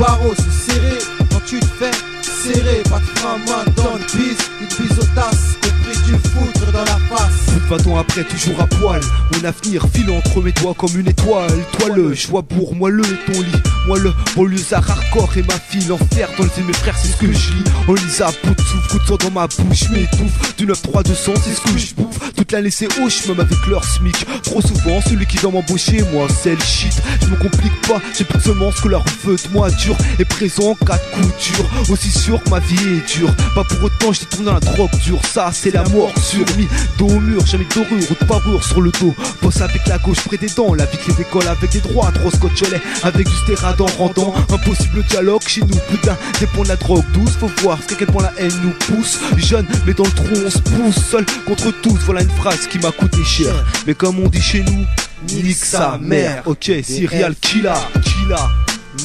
barreau se serrer quand tu te fais serrer. Pas de frein, main dans le bis, une bise aux tasses, compris du foutre dans la face. Plus de 20 ans après, toujours à poil. Mon avenir file entre mes doigts comme une étoile. Toi le choix pour moi le ton lit. Moi le banlieusard hardcore et ma fille l'enfer dans yeux de mes frères, c'est ce que je lis. On lit à bout de souffle, coup de sang dans ma bouche, m'étouffe. Du 9-3 de sang, c'est ce que je bouffe. Toute la laissée hoche, même avec leur smic. Trop souvent, celui qui doit m'embaucher, moi, c'est le shit. Je me complique pas, j'ai plus seulement ce que leur veut de moi dur et présent en cas de coup dur. Aussi sûr que ma vie est dure. Pas pour autant, je tourne dans la drogue dure. Ça, c'est la mort sur mis dos au mur, jamais de dorure ou de parure sur le dos. Bosse avec la gauche près des dents, la vie que les écoles avec des droits, trop scotch au lait, avec du stéradon rendant. Impossible dialogue chez nous, putain, dépend de la drogue douce. Faut voir à quel point la haine nous pousse. Jeune, mais dans le trou, on se pousse seul contre tous. Voilà une phrase qui m'a coûté cher. Mais comme on dit chez nous, nique sa mère. Ok, Serial Killa, Killa.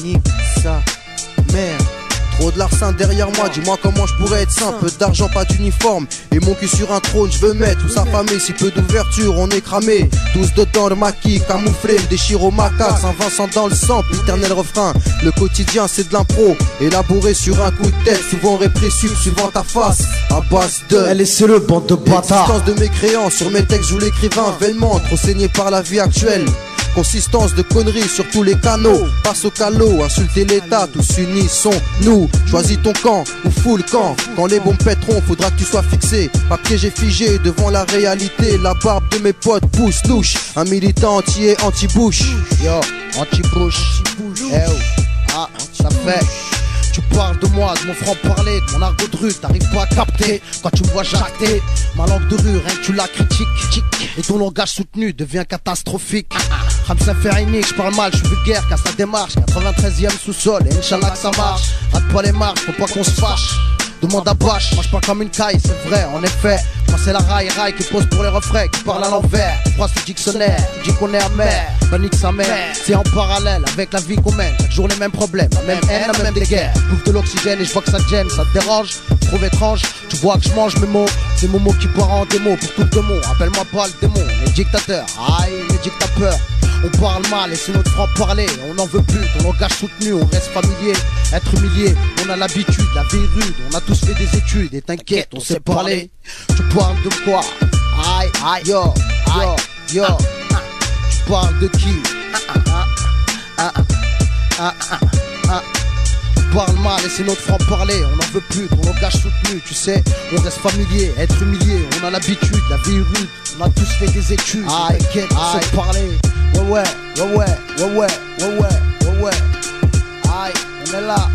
Nique sa mère. De larcin derrière moi, dis-moi comment je pourrais être sain. Peu d'argent, pas d'uniforme. Et mon cul sur un trône, je veux mettre tout s'affamer. Si peu d'ouverture, on est cramé. Tous dedans, le maquis, camouflé, me déchire au macaque. Saint-Vincent dans le sang, l'éternel refrain. Le quotidien, c'est de l'impro. Élaboré sur un coup de tête, souvent répressible, suivant ta face. À base de. Laissez-le, bande de bâtards. De mes créances, sur mes textes, joue l'écrivain vainement, trop saigné par la vie actuelle. Consistance de conneries sur tous les canaux. Passe au calot, insulter l'État, tous unissons nous. Choisis ton camp ou fous le camp. Quand les bombes pèteront, faudra que tu sois fixé. Pas piégé figé devant la réalité. La barbe de mes potes pousse louche. Un militant entier anti-bouche. Yo, anti-bouche. Eh oh. Ah, ça fait. Tu parles de moi, de mon franc-parler, de mon argot de rue, t'arrives pas à capter Quand tu me vois jacter, ma langue de rue, rien tu la critiques Et ton langage soutenu devient catastrophique Ramsa Ferrini, je parle mal, je suis vulgaire car ça démarche 93ème sous-sol et Inch'Allah que ça marche Rate pas les marches, faut pas qu'on se fâche Demande à Bache, moi je parle comme une caille, c'est vrai, en effet. Moi c'est la raille raille qui pose pour les refrains, qui parle à l'envers. Croise le dictionnaire, dit qu'on est amer, bah nique sa mère. C'est en parallèle avec la vie qu'on mène, chaque jour les mêmes problèmes, la même haine, la même des guerres. Bouffe de l'oxygène et je vois que ça te gêne, ça te dérange. Trouve étrange, tu vois que je mange mes mots. C'est mon mot qui part en démo pour tout le monde. Appelle-moi pas le démon, les dictateurs, aïe, les dictateurs. On parle mal et c'est notre franc-parler. On n'en veut plus, ton langage soutenu, on reste familier. Être humilié, on a l'habitude, la vie rude. On a tous fait des études et t'inquiète, on sait parler. Tu parles de quoi? Aïe, aïe, yo, yo, yo. Tu parles de qui? On parle mal et c'est notre franc-parler. On n'en veut plus, ton langage soutenu, tu sais. On reste familier, être humilié, on a l'habitude, la vie est rude. On a tous fait des études, Aïe, t'inquiète, on sait parler. Ouais, ouais, ouais, ouais, ouais, ouais, ouais, ouais, ouais. Aïe, on est là.